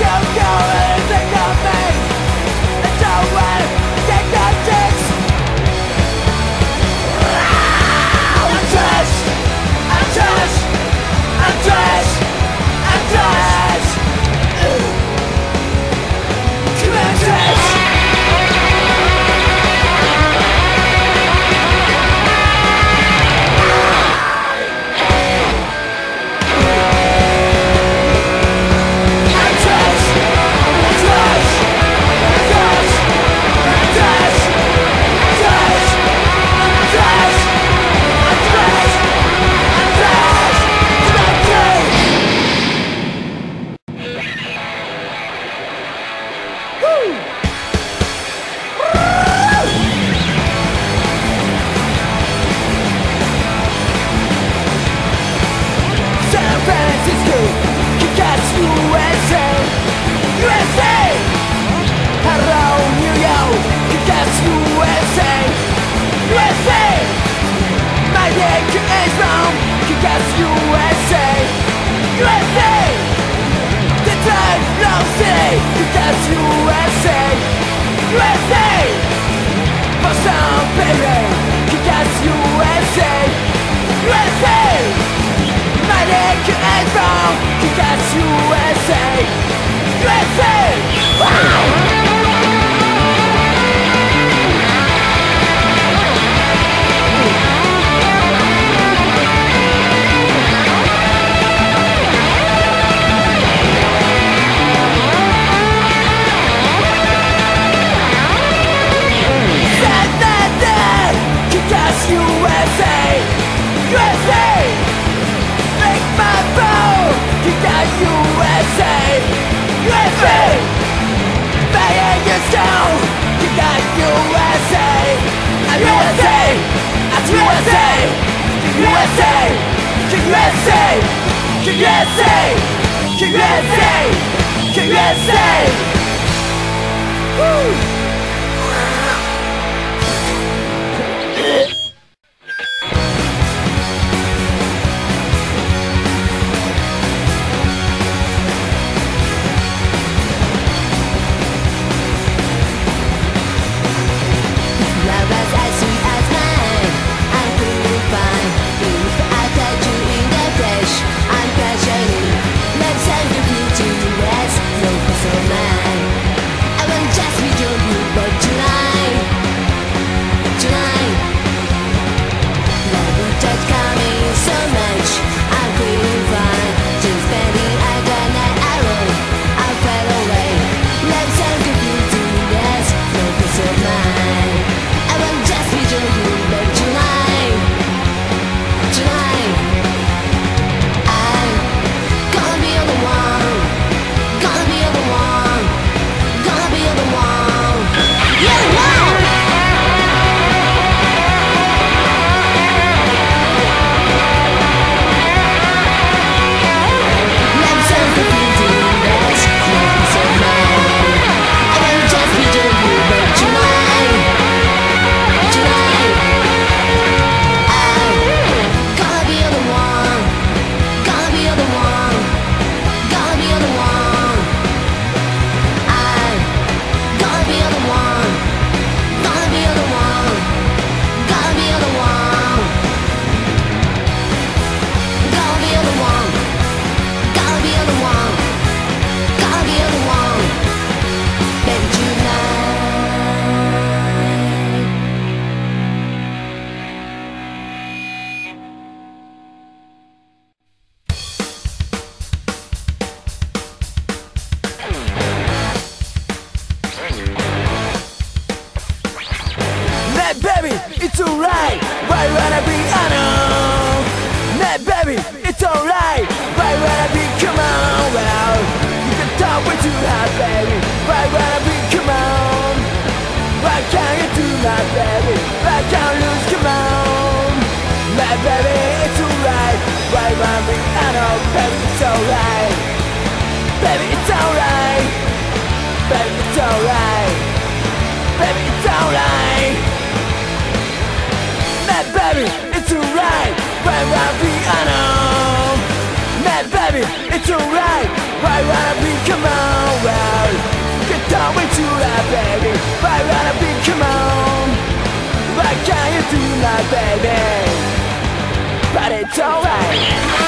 go. Kick-Ass USA! USA! USA! USA! USA! Woo! alright. Baby, it's alright. Baby, it's alright. Why be alone? Baby, it's alright. Why be, baby. Why be, Why can't you do baby? But it's alright.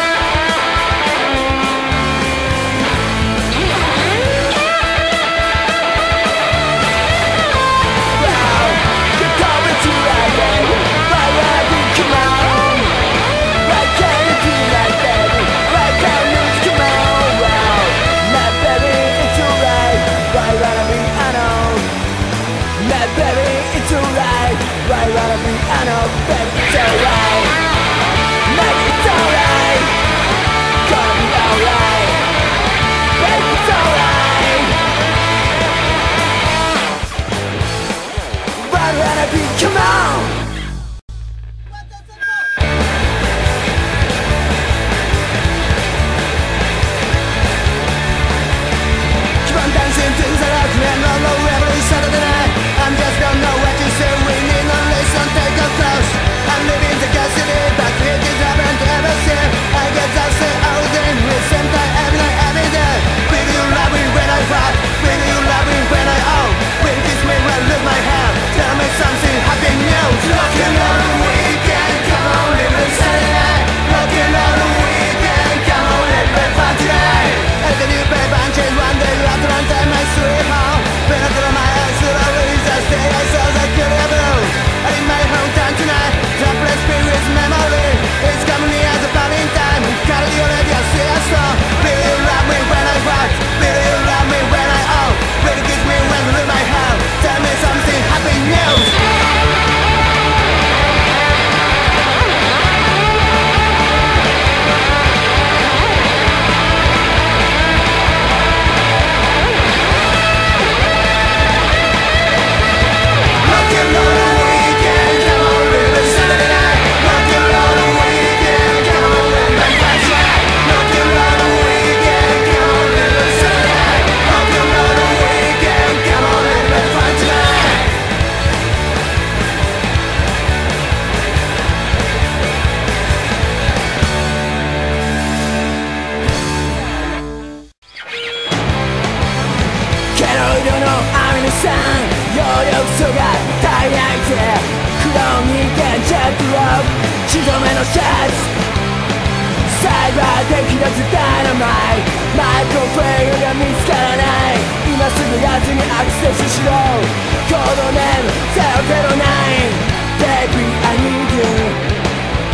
サイバーで気がつダイナマイマイクロフェイルが見つからない。今すぐやつにアクセスしろ。コードネーム009 Baby I need you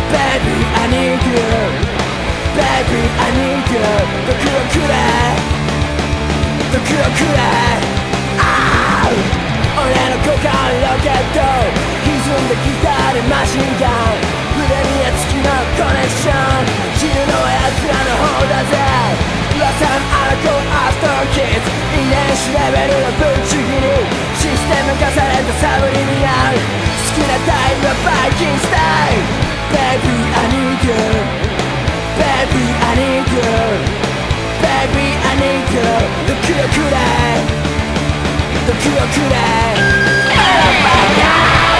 Baby I need you Baby I need you ドクロくれドクロくれああ俺の股間ロケット。歪んできたでマシンガン。には月のコネクション死ぬのは奴らの方だぜ噂のアルコアフターキッズ遺伝子レベルのぶっちぎりシステム化されたサブリミナル好きなタイプはバイキンスタイル Baby I need you Baby I need you Baby I need you ドクロくらい時をくれ時をくれ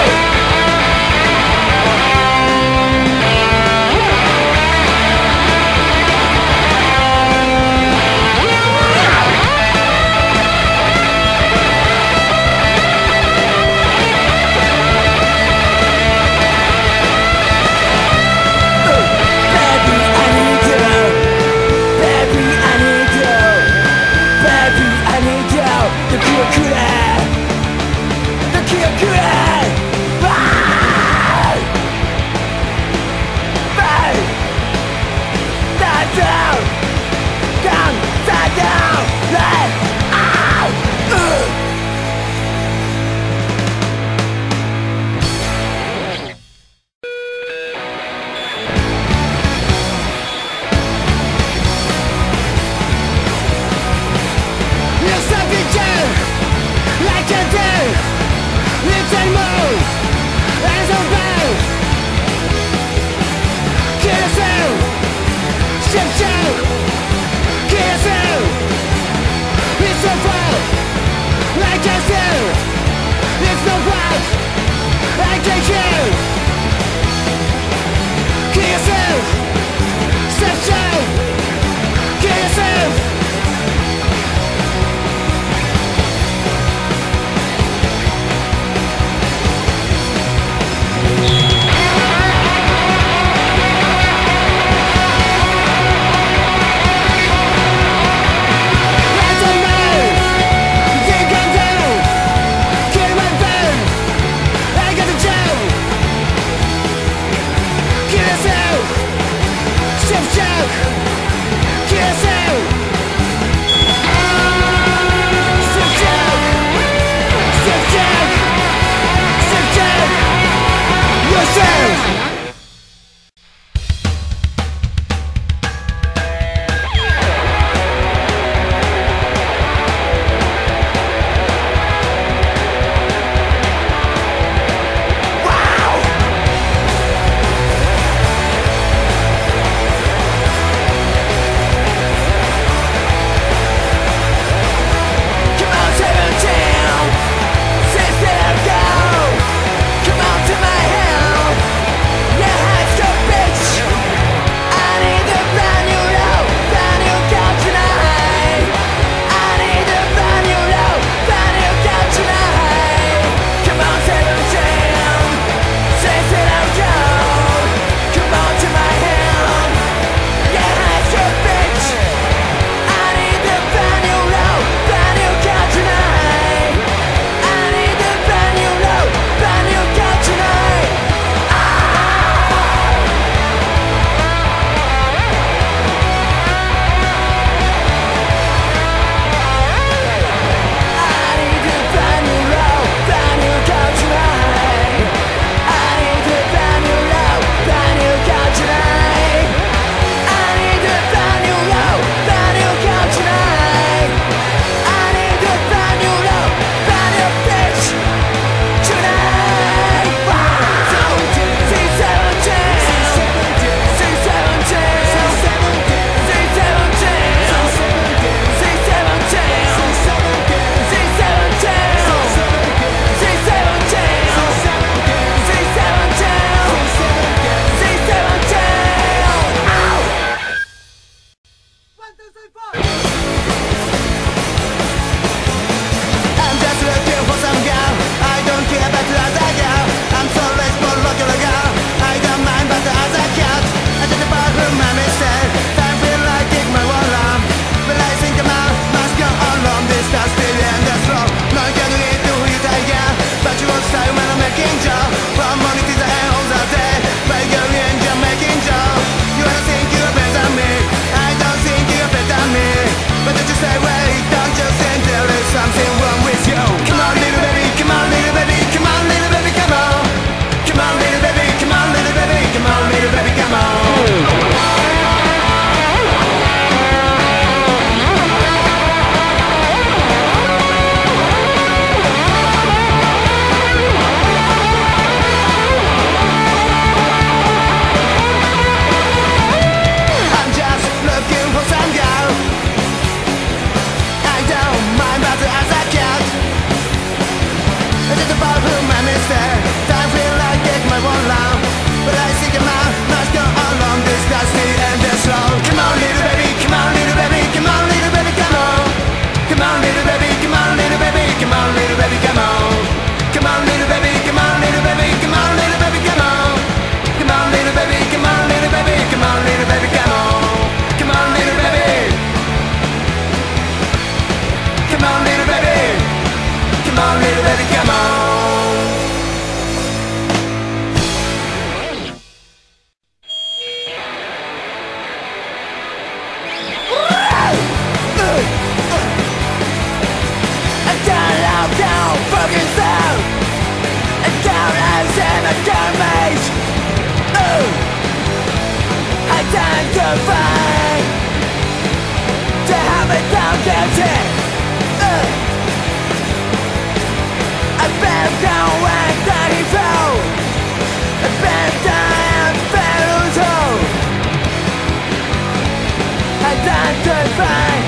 divine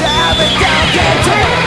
Damn it,